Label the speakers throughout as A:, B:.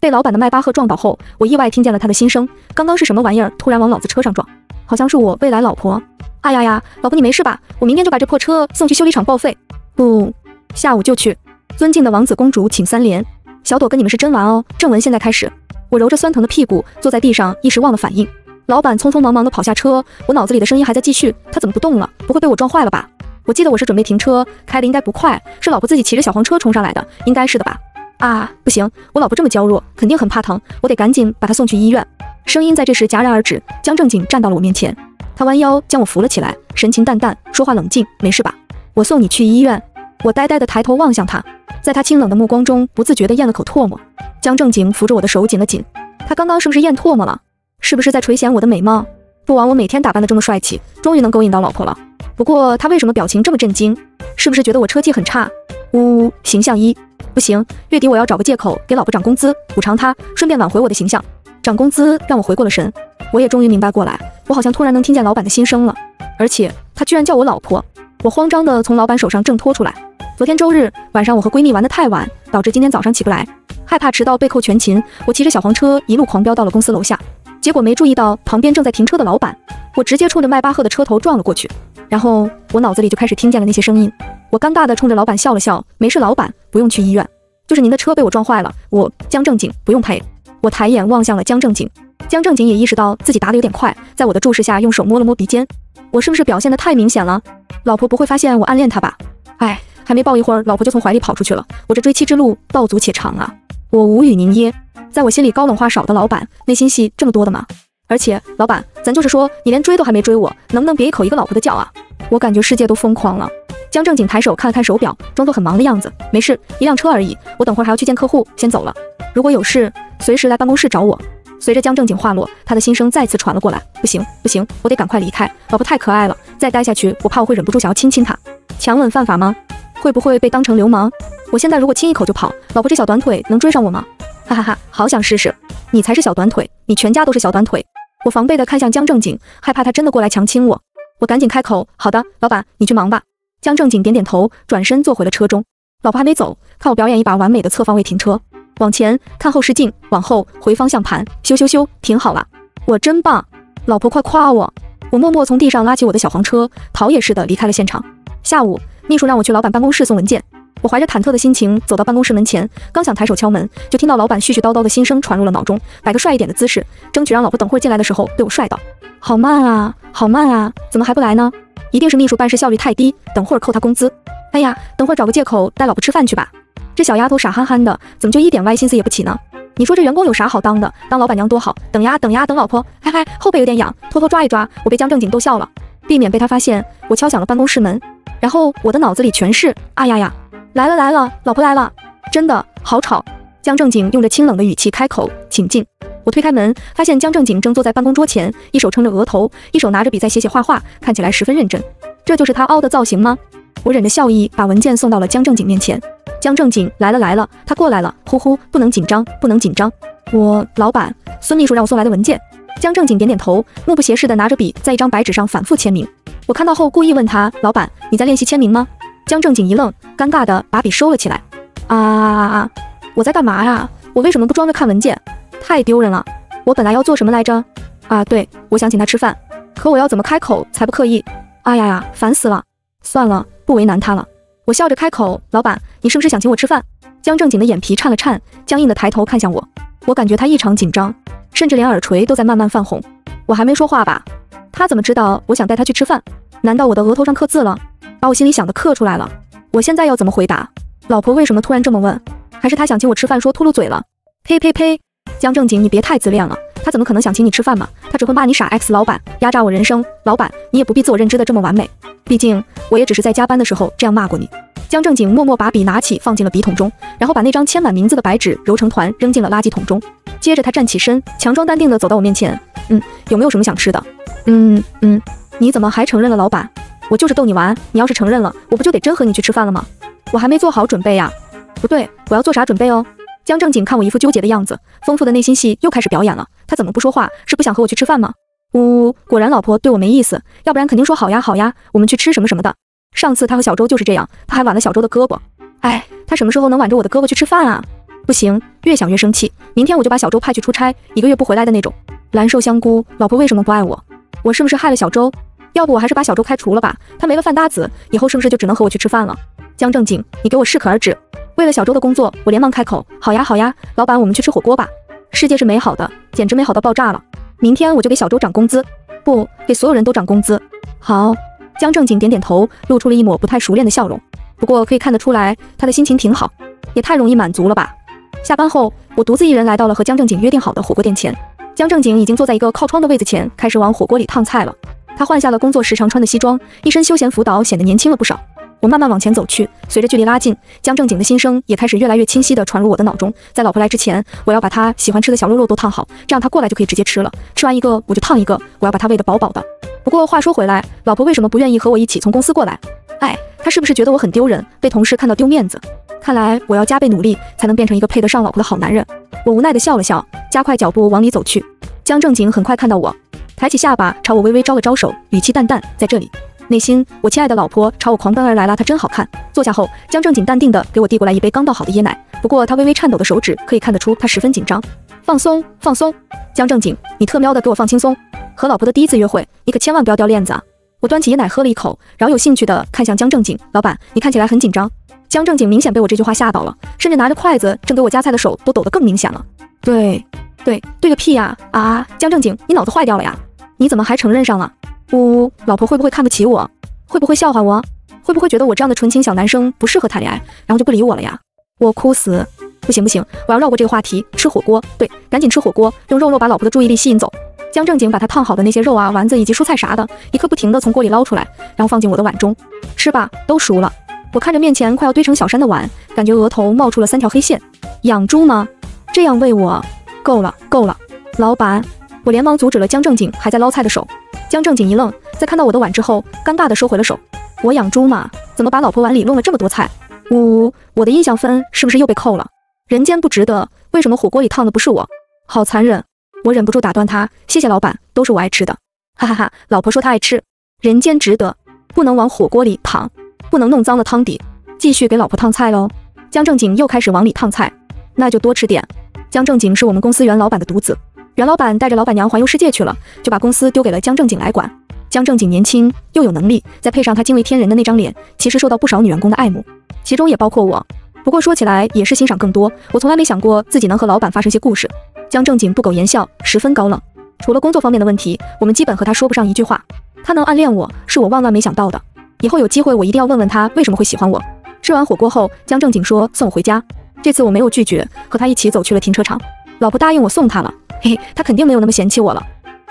A: 被老板的迈巴赫撞倒后，我意外听见了他的心声。刚刚是什么玩意儿突然往老子车上撞？好像是我未来老婆。哎呀呀，老婆你没事吧？我明天就把这破车送去修理厂报废。不，下午就去。尊敬的王子公主，请三连。小朵跟你们是真玩哦。正文现在开始。我揉着酸疼的屁股坐在地上，一时忘了反应。老板匆匆忙忙地跑下车，我脑子里的声音还在继续。他怎么不动了？不会被我撞坏了吧？我记得我是准备停车，开的应该不快，是老婆自己骑着小黄车冲上来的，应该是的吧？啊，不行，我老婆这么娇弱，肯定很怕疼，我得赶紧把她送去医院。声音在这时戛然而止，江正景站到了我面前，他弯腰将我扶了起来，神情淡淡，说话冷静，没事吧？我送你去医院。我呆呆地抬头望向他，在他清冷的目光中，不自觉地咽了口唾沫。江正景扶着我的手紧了紧，他刚刚是不是咽唾沫了？是不是在垂涎我的美貌？不枉我每天打扮的这么帅气，终于能勾引到老婆了。不过他为什么表情这么震惊？是不是觉得我车技很差？呜呜，形象一不行，月底我要找个借口给老婆涨工资，补偿她，顺便挽回我的形象。涨工资让我回过了神，我也终于明白过来，我好像突然能听见老板的心声了，而且他居然叫我老婆。我慌张地从老板手上挣脱出来。昨天周日晚上我和闺蜜玩得太晚，导致今天早上起不来，害怕迟到被扣全勤，我骑着小黄车一路狂飙到了公司楼下。结果没注意到旁边正在停车的老板，我直接冲着迈巴赫的车头撞了过去。然后我脑子里就开始听见了那些声音，我尴尬地冲着老板笑了笑，没事，老板不用去医院，就是您的车被我撞坏了，我江正景不用赔。我抬眼望向了江正景，江正景也意识到自己答得有点快，在我的注视下用手摸了摸鼻尖，我是不是表现得太明显了？老婆不会发现我暗恋他吧？哎，还没抱一会儿，老婆就从怀里跑出去了，我这追妻之路道阻且长啊！我无语凝噎。在我心里高冷话少的老板，内心戏这么多的吗？而且老板，咱就是说，你连追都还没追我，能不能别一口一个老婆的叫啊？我感觉世界都疯狂了。江正景抬手看了看手表，装作很忙的样子。没事，一辆车而已，我等会儿还要去见客户，先走了。如果有事，随时来办公室找我。随着江正景话落，他的心声再次传了过来。不行，不行，我得赶快离开。老婆太可爱了，再待下去，我怕我会忍不住想要亲亲她。强吻犯法吗？会不会被当成流氓？我现在如果亲一口就跑，老婆这小短腿能追上我吗？哈哈哈，好想试试！你才是小短腿，你全家都是小短腿。我防备地看向江正景，害怕他真的过来强亲我。我赶紧开口：“好的，老板，你去忙吧。”江正景点点头，转身坐回了车中。老婆还没走，看我表演一把完美的侧方位停车，往前看后视镜，往后回方向盘，咻咻咻，停好了。我真棒，老婆快夸我！我默默从地上拉起我的小黄车，逃也似的离开了现场。下午，秘书让我去老板办公室送文件。我怀着忐忑的心情走到办公室门前，刚想抬手敲门，就听到老板絮絮叨叨的心声传入了脑中。摆个帅一点的姿势，争取让老婆等会儿进来的时候被我帅到。好慢啊，好慢啊，怎么还不来呢？一定是秘书办事效率太低，等会儿扣他工资。哎呀，等会儿找个借口带老婆吃饭去吧。这小丫头傻憨憨的，怎么就一点歪心思也不起呢？你说这员工有啥好当的？当老板娘多好。等呀等呀等，老婆，嗨嗨，后背有点痒，偷偷抓一抓。我被江正景逗笑了，避免被他发现，我敲响了办公室门，然后我的脑子里全是啊呀呀。来了来了，老婆来了，真的好吵。江正景用着清冷的语气开口，请进。我推开门，发现江正景正坐在办公桌前，一手撑着额头，一手拿着笔在写写画画，看起来十分认真。这就是他凹的造型吗？我忍着笑意，把文件送到了江正景面前。江正景来了来了，他过来了。呼呼，不能紧张，不能紧张。我老板，孙秘书让我送来的文件。江正景点点头，目不斜视的拿着笔在一张白纸上反复签名。我看到后故意问他，老板，你在练习签名吗？江正景一愣，尴尬的把笔收了起来。啊啊啊！我在干嘛呀？我为什么不装着看文件？太丢人了！我本来要做什么来着？啊，对，我想请他吃饭，可我要怎么开口才不刻意？哎呀呀，烦死了！算了，不为难他了。我笑着开口：“老板，你是不是想请我吃饭？”江正经的眼皮颤了颤，僵硬的抬头看向我。我感觉他异常紧张，甚至连耳垂都在慢慢泛红。我还没说话吧？他怎么知道我想带他去吃饭？难道我的额头上刻字了？把我心里想的刻出来了，我现在要怎么回答？老婆为什么突然这么问？还是他想请我吃饭说秃噜嘴了？呸呸呸！江正经，你别太自恋了，他怎么可能想请你吃饭嘛？他只会骂你傻 X 老板，压榨我人生。老板，你也不必自我认知的这么完美，毕竟我也只是在加班的时候这样骂过你。江正经默默把笔拿起放进了笔筒中，然后把那张签满名字的白纸揉成团扔进了垃圾桶中。接着他站起身，强装淡定的走到我面前，嗯，有没有什么想吃的？嗯嗯，你怎么还承认了老板？我就是逗你玩，你要是承认了，我不就得真和你去吃饭了吗？我还没做好准备呀。不对，我要做啥准备哦？江正经看我一副纠结的样子，丰富的内心戏又开始表演了。他怎么不说话？是不想和我去吃饭吗？呜呜，果然老婆对我没意思，要不然肯定说好呀好呀，我们去吃什么什么的。上次他和小周就是这样，他还挽了小周的胳膊。哎，他什么时候能挽着我的胳膊去吃饭啊？不行，越想越生气，明天我就把小周派去出差，一个月不回来的那种。蓝瘦香菇，老婆为什么不爱我？我是不是害了小周？要不我还是把小周开除了吧，他没了饭搭子，以后是不是就只能和我去吃饭了？江正经，你给我适可而止。为了小周的工作，我连忙开口，好呀好呀，老板，我们去吃火锅吧。世界是美好的，简直美好到爆炸了。明天我就给小周涨工资，不，给所有人都涨工资。好，江正经点点头，露出了一抹不太熟练的笑容。不过可以看得出来，他的心情挺好，也太容易满足了吧。下班后，我独自一人来到了和江正景约定好的火锅店前。江正景已经坐在一个靠窗的位子前，开始往火锅里烫菜了。他换下了工作时常穿的西装，一身休闲服倒显得年轻了不少。我慢慢往前走去，随着距离拉近，江正景的心声也开始越来越清晰地传入我的脑中。在老婆来之前，我要把她喜欢吃的小肉肉都烫好，这样她过来就可以直接吃了。吃完一个我就烫一个，我要把她喂得饱饱的。不过话说回来，老婆为什么不愿意和我一起从公司过来？哎，她是不是觉得我很丢人，被同事看到丢面子？看来我要加倍努力，才能变成一个配得上老婆的好男人。我无奈地笑了笑，加快脚步往里走去。江正景很快看到我，抬起下巴朝我微微招了招手，语气淡淡：“在这里。”内心，我亲爱的老婆朝我狂奔而来了，她真好看。坐下后，江正景淡定地给我递过来一杯刚倒好的椰奶，不过他微微颤抖的手指可以看得出他十分紧张。放松，放松，江正景，你特喵的给我放轻松。和老婆的第一次约会，你可千万不要掉链子啊！我端起椰奶喝了一口，饶有兴趣地看向江正景，老板，你看起来很紧张。江正景明显被我这句话吓到了，甚至拿着筷子正给我夹菜的手都抖得更明显了。对，对，对个屁呀！啊，江正景，你脑子坏掉了呀？你怎么还承认上了？呜呜，老婆会不会看不起我？会不会笑话我？会不会觉得我这样的纯情小男生不适合谈恋爱，然后就不理我了呀？我哭死！不行不行，我要绕过这个话题，吃火锅。对，赶紧吃火锅，用肉肉把老婆的注意力吸引走。江正经把他烫好的那些肉啊、丸子以及蔬菜啥的，一刻不停地从锅里捞出来，然后放进我的碗中。吃吧，都熟了。我看着面前快要堆成小山的碗，感觉额头冒出了三条黑线。养猪吗？这样喂我？够了，够了，老板！我连忙阻止了江正景还在捞菜的手。江正景一愣，在看到我的碗之后，尴尬地收回了手。我养猪嘛，怎么把老婆碗里弄了这么多菜？呜呜，我的印象分是不是又被扣了？人间不值得，为什么火锅里烫的不是我？好残忍！我忍不住打断他，谢谢老板，都是我爱吃的。哈哈哈，老婆说她爱吃，人间值得，不能往火锅里烫，不能弄脏了汤底。继续给老婆烫菜喽。江正景又开始往里烫菜，那就多吃点。江正景是我们公司原老板的独子。袁老板带着老板娘环游世界去了，就把公司丢给了江正景来管。江正景年轻又有能力，再配上他惊为天人的那张脸，其实受到不少女员工的爱慕，其中也包括我。不过说起来也是欣赏更多，我从来没想过自己能和老板发生些故事。江正景不苟言笑，十分高冷。除了工作方面的问题，我们基本和他说不上一句话。他能暗恋我，是我万万没想到的。以后有机会，我一定要问问他为什么会喜欢我。吃完火锅后，江正景说送我回家。这次我没有拒绝，和他一起走去了停车场。老婆答应我送他了。嘿嘿，他肯定没有那么嫌弃我了。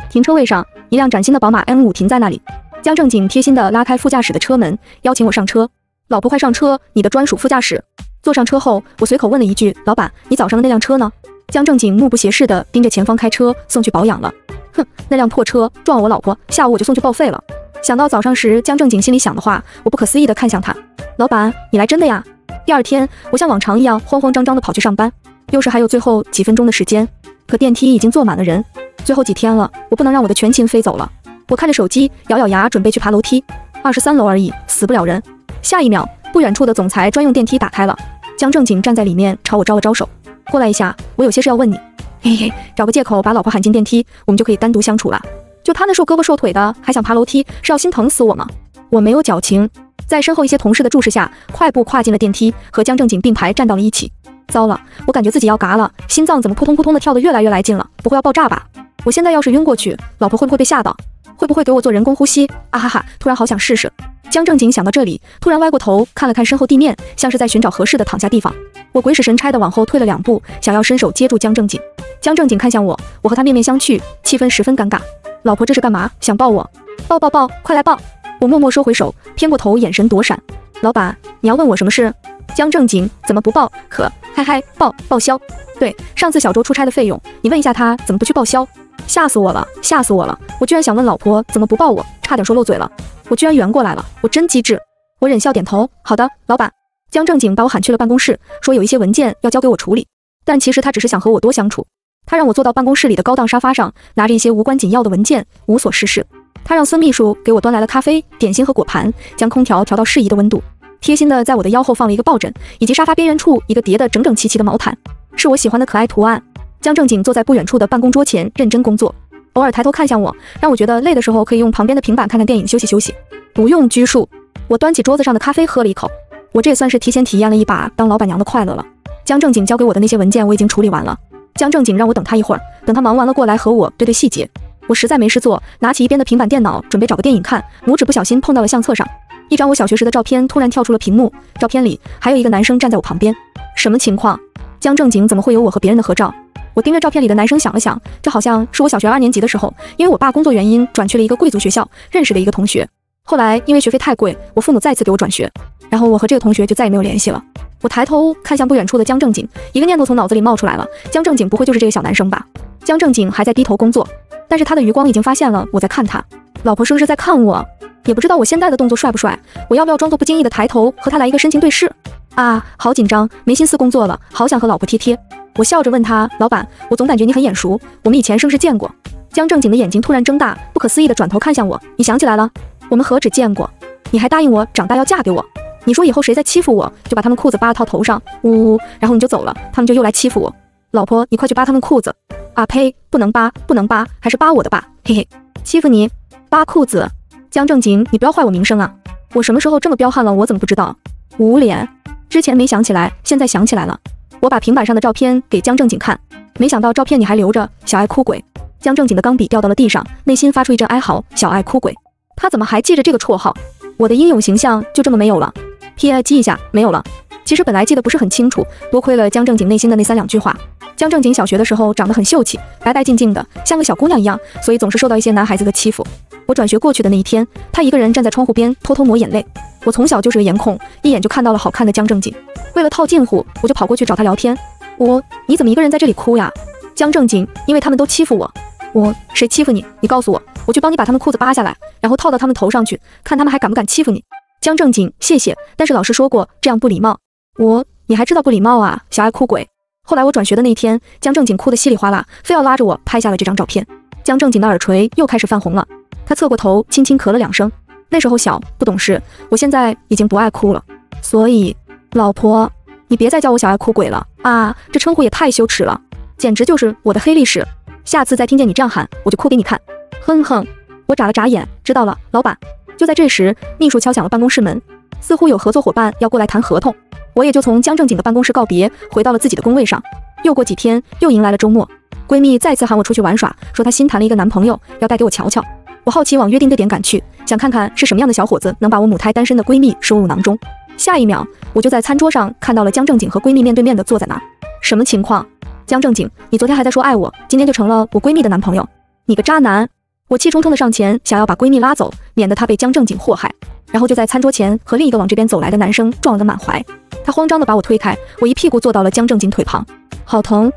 A: 停车位上，一辆崭新的宝马 M5 停在那里。江正景贴心地拉开副驾驶的车门，邀请我上车。老婆快上车，你的专属副驾驶。坐上车后，我随口问了一句：“老板，你早上的那辆车呢？”江正景目不斜视地盯着前方开车送去保养了。哼，那辆破车撞了我老婆，下午我就送去报废了。想到早上时江正景心里想的话，我不可思议地看向他。老板，你来真的呀？第二天，我像往常一样慌慌张张地跑去上班，又是还有最后几分钟的时间。可电梯已经坐满了人，最后几天了，我不能让我的全勤飞走了。我看着手机，咬咬牙，准备去爬楼梯。二十三楼而已，死不了人。下一秒，不远处的总裁专用电梯打开了，江正景站在里面，朝我招了招手，过来一下，我有些事要问你。嘿嘿，找个借口把老婆喊进电梯，我们就可以单独相处了。就他那瘦胳膊瘦腿的，还想爬楼梯，是要心疼死我吗？我没有矫情，在身后一些同事的注视下，快步跨进了电梯，和江正景并排站到了一起。糟了，我感觉自己要嘎了，心脏怎么扑通扑通的跳得越来越来劲了？不会要爆炸吧？我现在要是晕过去，老婆会不会被吓到？会不会给我做人工呼吸？啊哈哈！突然好想试试。江正景想到这里，突然歪过头看了看身后地面，像是在寻找合适的躺下地方。我鬼使神差的往后退了两步，想要伸手接住江正景。江正景看向我，我和他面面相觑，气氛十分尴尬。老婆这是干嘛？想抱我？抱抱抱！快来抱！我默默收回手，偏过头，眼神躲闪。老板，你要问我什么事？江正经怎么不报？可嗨嗨，报报销。对，上次小周出差的费用，你问一下他怎么不去报销？吓死我了，吓死我了！我居然想问老婆怎么不报我，差点说漏嘴了。我居然圆过来了，我真机智。我忍笑点头，好的，老板。江正经把我喊去了办公室，说有一些文件要交给我处理，但其实他只是想和我多相处。他让我坐到办公室里的高档沙发上，拿着一些无关紧要的文件，无所事事。他让孙秘书给我端来了咖啡、点心和果盘，将空调调到适宜的温度。贴心的在我的腰后放了一个抱枕，以及沙发边缘处一个叠得整整齐齐的毛毯。是我喜欢的可爱图案。江正景坐在不远处的办公桌前认真工作，偶尔抬头看向我，让我觉得累的时候可以用旁边的平板看看电影休息休息，不用拘束。我端起桌子上的咖啡喝了一口，我这也算是提前体验了一把当老板娘的快乐了。江正景交给我的那些文件我已经处理完了，江正景让我等他一会儿，等他忙完了过来和我对对细节。我实在没事做，拿起一边的平板电脑准备找个电影看，拇指不小心碰到了相册上，一张我小学时的照片突然跳出了屏幕，照片里还有一个男生站在我旁边，什么情况？江正景怎么会有我和别人的合照？我盯着照片里的男生想了想，这好像是我小学二年级的时候，因为我爸工作原因转去了一个贵族学校，认识的一个同学。后来因为学费太贵，我父母再次给我转学，然后我和这个同学就再也没有联系了。我抬头看向不远处的江正景，一个念头从脑子里冒出来了：江正景不会就是这个小男生吧？江正景还在低头工作，但是他的余光已经发现了我在看他。老婆是不是在看我？也不知道我现在的动作帅不帅，我要不要装作不经意的抬头和他来一个深情对视？啊，好紧张，没心思工作了，好想和老婆贴贴。我笑着问他：“老板，我总感觉你很眼熟，我们以前是不是见过？”江正经的眼睛突然睁大，不可思议的转头看向我：“你想起来了？我们何止见过？你还答应我长大要嫁给我。你说以后谁再欺负我，就把他们裤子扒到头上，呜呜，然后你就走了，他们就又来欺负我。老婆，你快去扒他们裤子！啊呸，不能扒，不能扒，还是扒我的吧，嘿嘿，欺负你，扒裤子。江正经，你不要坏我名声啊！我什么时候这么彪悍了？我怎么不知道？捂脸，之前没想起来，现在想起来了。”我把平板上的照片给江正经看，没想到照片你还留着小爱哭鬼。江正经的钢笔掉到了地上，内心发出一阵哀嚎。小爱哭鬼，他怎么还记着这个绰号？我的英勇形象就这么没有了？P.I. 记一下，没有了。其实本来记得不是很清楚，多亏了江正景内心的那三两句话。江正景小学的时候长得很秀气，白白净净的，像个小姑娘一样，所以总是受到一些男孩子的欺负。我转学过去的那一天，他一个人站在窗户边，偷偷抹眼泪。我从小就是个颜控，一眼就看到了好看的江正经。为了套近乎，我就跑过去找他聊天。我，你怎么一个人在这里哭呀？江正经，因为他们都欺负我。我，谁欺负你？你告诉我，我去帮你把他们裤子扒下来，然后套到他们头上去，看他们还敢不敢欺负你。江正经，谢谢，但是老师说过这样不礼貌。我，你还知道不礼貌啊？小爱哭鬼。后来我转学的那一天，江正经哭得稀里哗啦，非要拉着我拍下了这张照片。江正经的耳垂又开始泛红了，他侧过头，轻轻咳了两声。那时候小不懂事，我现在已经不爱哭了，所以老婆，你别再叫我小爱哭鬼了啊！这称呼也太羞耻了，简直就是我的黑历史。下次再听见你这样喊，我就哭给你看。哼哼，我眨了眨眼，知道了，老板。就在这时，秘书敲响了办公室门，似乎有合作伙伴要过来谈合同，我也就从江正经的办公室告别，回到了自己的工位上。又过几天，又迎来了周末，闺蜜再次喊我出去玩耍，说她新谈了一个男朋友，要带给我瞧瞧。我好奇往约定地点赶去，想看看是什么样的小伙子能把我母胎单身的闺蜜收入囊中。下一秒，我就在餐桌上看到了江正景和闺蜜面对面的坐在那儿。什么情况？江正景，你昨天还在说爱我，今天就成了我闺蜜的男朋友？你个渣男！我气冲冲的上前想要把闺蜜拉走，免得她被江正景祸害。然后就在餐桌前和另一个往这边走来的男生撞了个满怀。他慌张的把我推开，我一屁股坐到了江正景腿旁，好疼！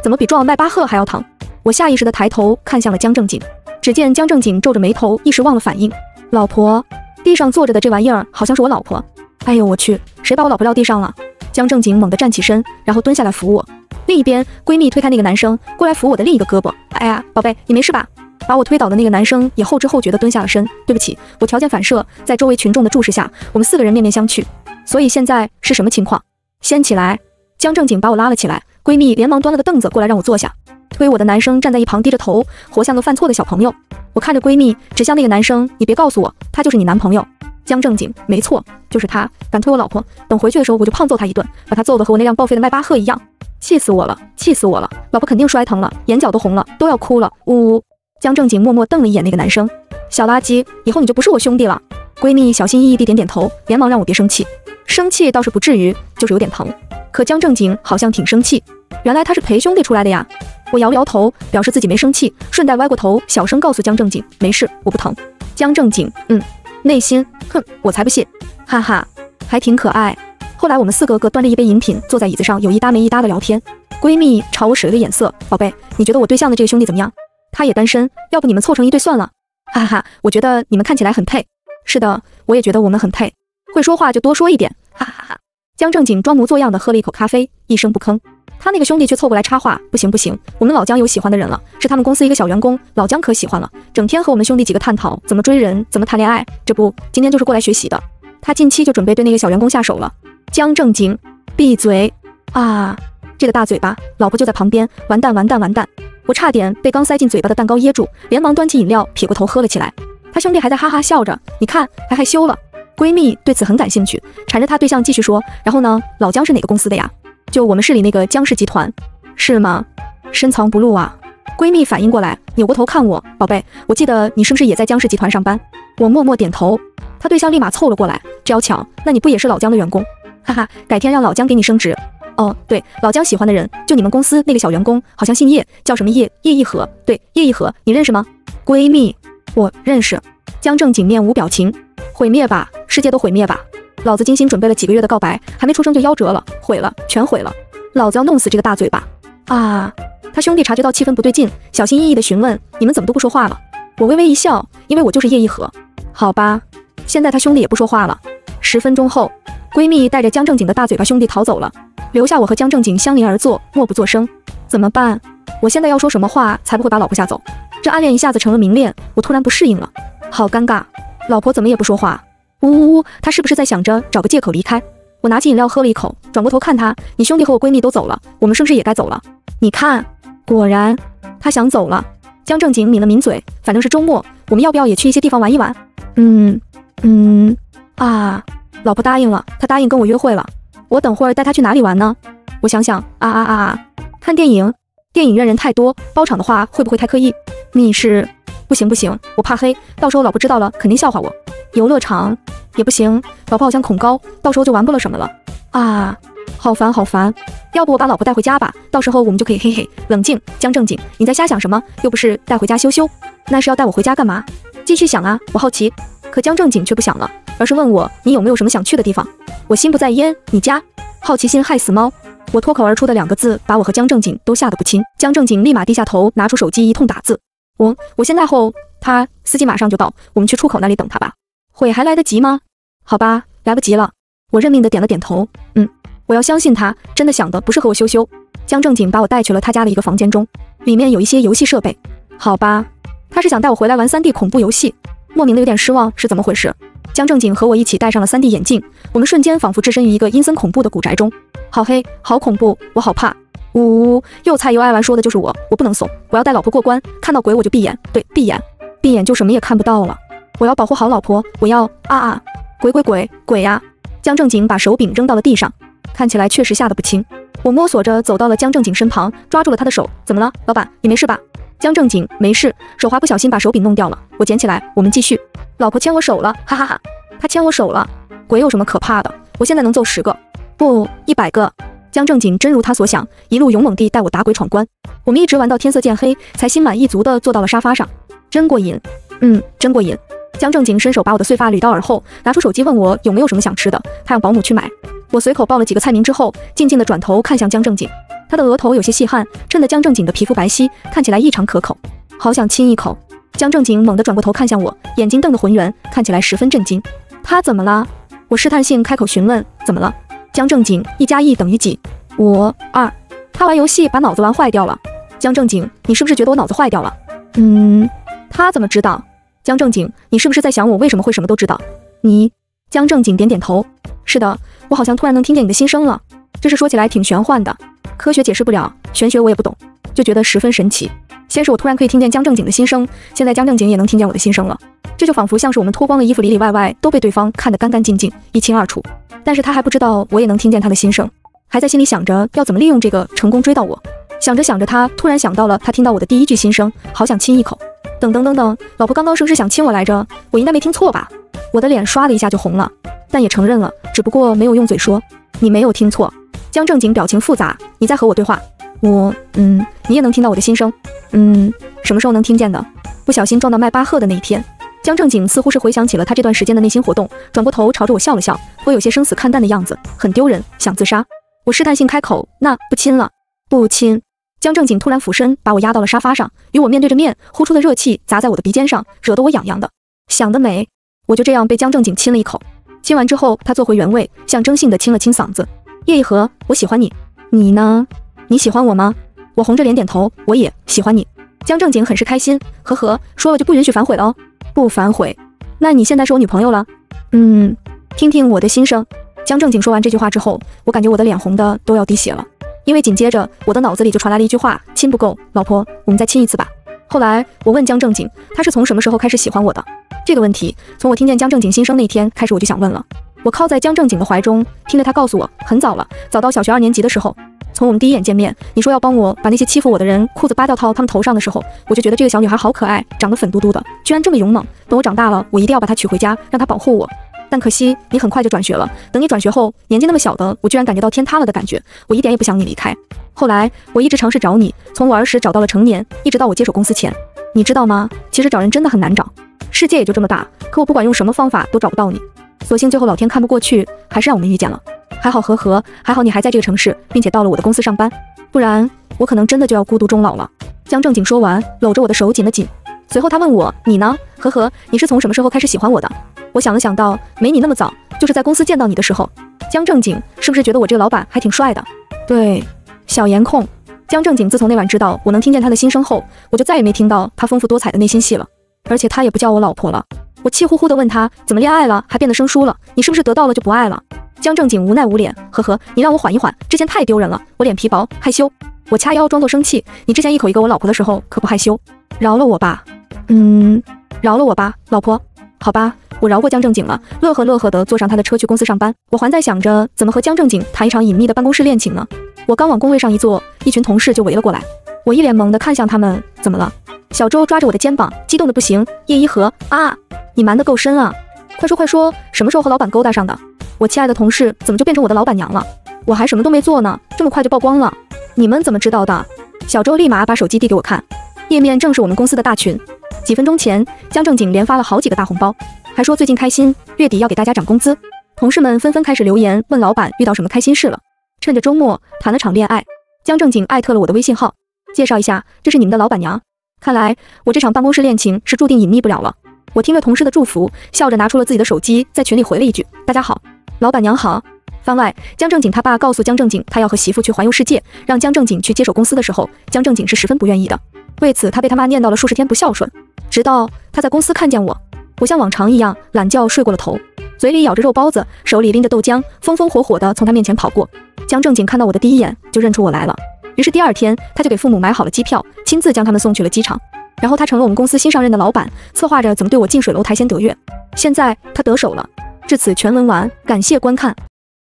A: 怎么比撞迈巴赫还要疼？我下意识的抬头看向了江正景。只见江正景皱着眉头，一时忘了反应。老婆，地上坐着的这玩意儿好像是我老婆。哎呦我去，谁把我老婆撂地上了？江正景猛地站起身，然后蹲下来扶我。另一边，闺蜜推开那个男生，过来扶我的另一个胳膊。哎呀，宝贝，你没事吧？把我推倒的那个男生也后知后觉地蹲下了身。对不起，我条件反射，在周围群众的注视下，我们四个人面面相觑。所以现在是什么情况？先起来。江正景把我拉了起来，闺蜜连忙端了个凳子过来让我坐下。推我的男生站在一旁低着头，活像个犯错的小朋友。我看着闺蜜，指向那个男生：“你别告诉我，他就是你男朋友。”江正经，没错，就是他，敢推我老婆。等回去的时候，我就胖揍他一顿，把他揍得和我那辆报废的迈巴赫一样。气死我了，气死我了！老婆肯定摔疼了，眼角都红了，都要哭了。呜呜。江正经默默瞪了一眼那个男生，小垃圾，以后你就不是我兄弟了。闺蜜小心翼翼地点点头，连忙让我别生气。生气倒是不至于，就是有点疼。可江正经好像挺生气，原来他是陪兄弟出来的呀。我摇了摇头，表示自己没生气，顺带歪过头，小声告诉江正景：“没事，我不疼。”江正景，嗯，内心，哼，我才不信，哈哈，还挺可爱。后来我们四个各端着一杯饮品，坐在椅子上有一搭没一搭的聊天。闺蜜朝我使了个眼色：“宝贝，你觉得我对象的这个兄弟怎么样？他也单身，要不你们凑成一对算了？”哈哈哈，我觉得你们看起来很配。是的，我也觉得我们很配。会说话就多说一点，哈哈哈。江正景装模作样的喝了一口咖啡，一声不吭。他那个兄弟却凑过来插话：“不行不行，我们老姜有喜欢的人了，是他们公司一个小员工，老姜可喜欢了，整天和我们兄弟几个探讨怎么追人，怎么谈恋爱。这不，今天就是过来学习的。他近期就准备对那个小员工下手了。”江正经，闭嘴！啊！这个大嘴巴，老婆就在旁边，完蛋完蛋完蛋！我差点被刚塞进嘴巴的蛋糕噎住，连忙端起饮料，撇过头喝了起来。他兄弟还在哈哈笑着，你看还害羞了。闺蜜对此很感兴趣，缠着她对象继续说，然后呢，老姜是哪个公司的呀？就我们市里那个江氏集团，是吗？深藏不露啊！闺蜜反应过来，扭过头看我，宝贝，我记得你是不是也在江氏集团上班？我默默点头。她对象立马凑了过来，真巧，那你不也是老姜的员工？哈哈，改天让老姜给你升职。哦，对，老姜喜欢的人就你们公司那个小员工，好像姓叶，叫什么叶？叶一和。对，叶一和，你认识吗？闺蜜，我认识。江正景面无表情，毁灭吧，世界都毁灭吧！老子精心准备了几个月的告白，还没出生就夭折了，毁了，全毁了！老子要弄死这个大嘴巴！啊！他兄弟察觉到气氛不对劲，小心翼翼地询问：“你们怎么都不说话了？”我微微一笑，因为我就是叶一和。好吧，现在他兄弟也不说话了。十分钟后，闺蜜带着江正景的大嘴巴兄弟逃走了。留下我和江正景相邻而坐，默不作声。怎么办？我现在要说什么话才不会把老婆吓走？这暗恋一下子成了明恋，我突然不适应了，好尴尬。老婆怎么也不说话？呜呜呜，他是不是在想着找个借口离开？我拿起饮料喝了一口，转过头看他，你兄弟和我闺蜜都走了，我们是不是也该走了？你看，果然，他想走了。江正景抿了抿嘴，反正是周末，我们要不要也去一些地方玩一玩？嗯嗯啊，老婆答应了，她答应跟我约会了。我等会儿带他去哪里玩呢？我想想，啊啊啊啊！看电影，电影院人太多，包场的话会不会太刻意？密室，不行不行，我怕黑，到时候老婆知道了肯定笑话我。游乐场也不行，老婆好像恐高，到时候就玩不了什么了。啊，好烦好烦，要不我把老婆带回家吧，到时候我们就可以嘿嘿。冷静，江正经，你在瞎想什么？又不是带回家羞羞，那是要带我回家干嘛？继续想啊，我好奇。可江正经却不想了，而是问我你有没有什么想去的地方？我心不在焉，你家好奇心害死猫。我脱口而出的两个字，把我和江正经都吓得不轻。江正经立马低下头，拿出手机一通打字。我我现在后，他司机马上就到，我们去出口那里等他吧。悔还来得及吗？好吧，来不及了。我认命的点了点头。嗯，我要相信他真的想的不是和我羞羞。江正景把我带去了他家的一个房间中，里面有一些游戏设备。好吧，他是想带我回来玩三 D 恐怖游戏。莫名的有点失望，是怎么回事？江正景和我一起戴上了 3D 眼镜，我们瞬间仿佛置身于一个阴森恐怖的古宅中，好黑，好恐怖，我好怕！呜呜呜，又菜又爱玩，说的就是我，我不能怂，我要带老婆过关，看到鬼我就闭眼，对，闭眼，闭眼就什么也看不到了。我要保护好老婆，我要啊啊，鬼鬼鬼鬼呀！江正景把手柄扔到了地上，看起来确实吓得不轻。我摸索着走到了江正景身旁，抓住了他的手，怎么了，老板，你没事吧？江正景没事，手滑不小心把手柄弄掉了，我捡起来，我们继续。老婆牵我手了，哈哈哈，他牵我手了，鬼有什么可怕的？我现在能揍十个，不一百个。江正景真如他所想，一路勇猛地带我打鬼闯关，我们一直玩到天色渐黑，才心满意足地坐到了沙发上，真过瘾，嗯，真过瘾。江正经伸手把我的碎发捋到耳后，拿出手机问我有没有什么想吃的，他让保姆去买。我随口报了几个菜名之后，静静地转头看向江正经。他的额头有些细汗，衬得江正经的皮肤白皙，看起来异常可口，好想亲一口。江正经猛地转过头看向我，眼睛瞪得浑圆，看起来十分震惊。他怎么了？我试探性开口询问。怎么了？江正经，一加一等于几？我二。他玩游戏把脑子玩坏掉了。江正经，你是不是觉得我脑子坏掉了？嗯。他怎么知道？江正经，你是不是在想我为什么会什么都知道？你。江正经点点头。是的，我好像突然能听见你的心声了。这事说起来挺玄幻的。科学解释不了，玄学我也不懂，就觉得十分神奇。先是我突然可以听见江正经的心声，现在江正经也能听见我的心声了，这就仿佛像是我们脱光了衣服，里里外外都被对方看得干干净净，一清二楚。但是他还不知道我也能听见他的心声，还在心里想着要怎么利用这个成功追到我。想着想着，他突然想到了他听到我的第一句心声，好想亲一口。等等等等，老婆刚刚是不是想亲我来着？我应该没听错吧？我的脸刷的一下就红了，但也承认了，只不过没有用嘴说。你没有听错。江正景表情复杂，你在和我对话，我，嗯，你也能听到我的心声，嗯，什么时候能听见的？不小心撞到迈巴赫的那一天。江正景似乎是回想起了他这段时间的内心活动，转过头朝着我笑了笑，颇有些生死看淡的样子，很丢人，想自杀。我试探性开口，那不亲了，不亲。江正景突然俯身把我压到了沙发上，与我面对着面，呼出的热气砸在我的鼻尖上，惹得我痒痒的。想得美，我就这样被江正景亲了一口。亲完之后，他坐回原位，象征性的清了清嗓子。叶一和，我喜欢你，你呢？你喜欢我吗？我红着脸点头，我也喜欢你。江正景很是开心，呵呵，说了就不允许反悔了哦，不反悔。那你现在是我女朋友了？嗯，听听我的心声。江正景说完这句话之后，我感觉我的脸红的都要滴血了。因为紧接着我的脑子里就传来了一句话：亲不够，老婆，我们再亲一次吧。后来我问江正景，他是从什么时候开始喜欢我的？这个问题，从我听见江正景心声那天开始，我就想问了。我靠在江正景的怀中，听着他告诉我，很早了，早到小学二年级的时候，从我们第一眼见面，你说要帮我把那些欺负我的人裤子扒掉套他们头上的时候，我就觉得这个小女孩好可爱，长得粉嘟嘟的，居然这么勇猛。等我长大了，我一定要把她娶回家，让她保护我。但可惜你很快就转学了。等你转学后，年纪那么小的我居然感觉到天塌了的感觉，我一点也不想你离开。后来我一直尝试找你，从我儿时找到了成年，一直到我接手公司前，你知道吗？其实找人真的很难找，世界也就这么大，可我不管用什么方法都找不到你。所幸最后老天看不过去，还是让我们遇见了。还好和和，还好你还在这个城市，并且到了我的公司上班，不然我可能真的就要孤独终老了。江正景说完，搂着我的手紧了紧。随后他问我：“你呢？和和，你是从什么时候开始喜欢我的？”我想了想，道：“没你那么早，就是在公司见到你的时候。”江正景是不是觉得我这个老板还挺帅的？对，小颜控。江正景自从那晚知道我能听见他的心声后，我就再也没听到他丰富多彩的内心戏了。而且他也不叫我老婆了。我气呼呼地问他怎么恋爱了还变得生疏了？你是不是得到了就不爱了？江正景无奈捂脸，呵呵，你让我缓一缓，之前太丢人了，我脸皮薄害羞。我掐腰装作生气，你之前一口一个我老婆的时候可不害羞？饶了我吧，嗯，饶了我吧，老婆。好吧，我饶过江正景了，乐呵乐呵地坐上他的车去公司上班。我还在想着怎么和江正景谈一场隐秘的办公室恋情呢。我刚往工位上一坐，一群同事就围了过来，我一脸懵地看向他们，怎么了？小周抓着我的肩膀，激动的不行。叶一禾啊！你瞒得够深啊！快说快说，什么时候和老板勾搭上的？我亲爱的同事怎么就变成我的老板娘了？我还什么都没做呢，这么快就曝光了？你们怎么知道的？小周立马把手机递给我看，页面正是我们公司的大群。几分钟前，江正景连发了好几个大红包，还说最近开心，月底要给大家涨工资。同事们纷纷开始留言问老板遇到什么开心事了。趁着周末谈了场恋爱，江正经艾特了我的微信号，介绍一下，这是你们的老板娘。看来我这场办公室恋情是注定隐秘不了了。我听了同事的祝福，笑着拿出了自己的手机，在群里回了一句：“大家好，老板娘好。”番外，江正景他爸告诉江正景，他要和媳妇去环游世界，让江正景去接手公司的时候，江正景是十分不愿意的。为此，他被他妈念叨了数十天不孝顺。直到他在公司看见我，我像往常一样懒觉睡过了头，嘴里咬着肉包子，手里拎着豆浆，风风火火地从他面前跑过。江正景看到我的第一眼就认出我来了，于是第二天他就给父母买好了机票，亲自将他们送去了机场。然后他成了我们公司新上任的老板，策划着怎么对我近水楼台先得月。现在他得手了。至此全文完，感谢观看。